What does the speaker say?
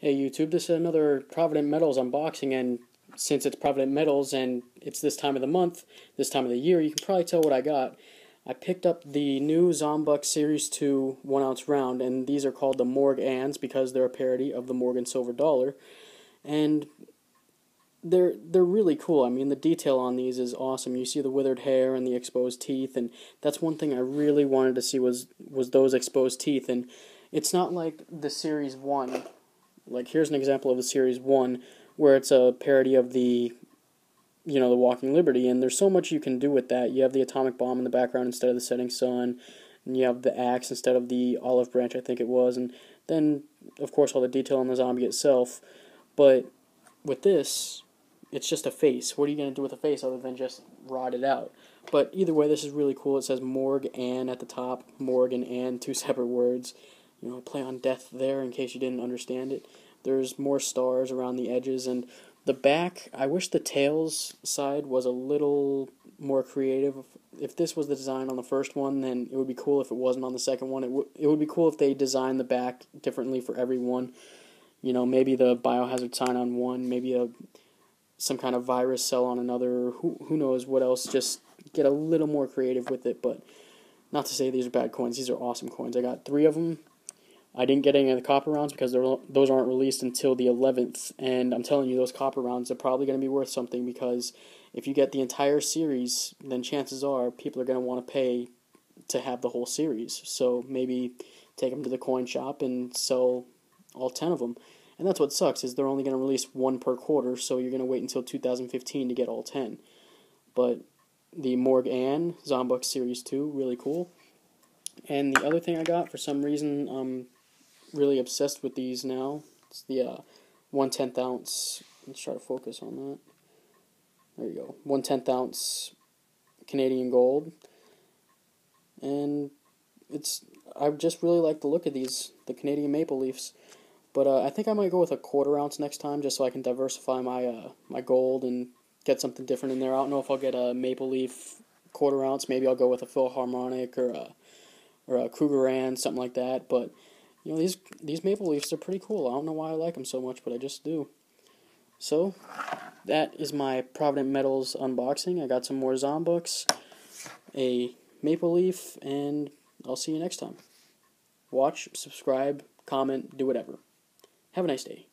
Hey YouTube, this is another Provident Metals unboxing, and since it's Provident Metals and it's this time of the month, this time of the year, you can probably tell what I got. I picked up the new Zombucks Series 2 1 ounce round, and these are called the Morgue Annes because they're a parody of the Morgan Silver Dollar. And they're they're really cool. I mean, the detail on these is awesome. You see the withered hair and the exposed teeth, and that's one thing I really wanted to see was was those exposed teeth. And it's not like the Series 1 like here's an example of a series one where it's a parody of the you know the Walking Liberty, and there's so much you can do with that. You have the atomic bomb in the background instead of the setting sun, and you have the axe instead of the olive branch, I think it was, and then of course all the detail on the zombie itself. But with this, it's just a face. What are you gonna do with a face other than just rot it out? But either way, this is really cool. It says Morgue Anne at the top, Morgan and two separate words you know, play on death there in case you didn't understand it. There's more stars around the edges and the back. I wish the tails side was a little more creative. If this was the design on the first one, then it would be cool. If it wasn't on the second one, it would it would be cool if they designed the back differently for everyone. You know, maybe the biohazard sign on one, maybe a some kind of virus cell on another. Who who knows what else? Just get a little more creative with it. But not to say these are bad coins. These are awesome coins. I got three of them. I didn't get any of the copper rounds because those aren't released until the 11th. And I'm telling you, those copper rounds are probably going to be worth something because if you get the entire series, then chances are people are going to want to pay to have the whole series. So maybe take them to the coin shop and sell all 10 of them. And that's what sucks is they're only going to release one per quarter, so you're going to wait until 2015 to get all 10. But the Morgue Anne Zombucks Series 2, really cool. And the other thing I got, for some reason, um, really obsessed with these now. It's the uh, one tenth ounce. Let's try to focus on that. There you go. One tenth ounce Canadian gold, and it's I just really like the look of these the Canadian maple leafs. But uh, I think I might go with a quarter ounce next time, just so I can diversify my uh, my gold and get something different in there. I don't know if I'll get a maple leaf quarter ounce. Maybe I'll go with a Philharmonic or a or a Krugerrand, something like that. But you know, these these maple leaves are pretty cool. I don't know why I like them so much, but I just do. So, that is my Provident Metals unboxing. I got some more Zombucks, a maple leaf, and I'll see you next time. Watch, subscribe, comment, do whatever. Have a nice day.